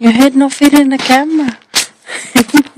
You had no fear in the camera.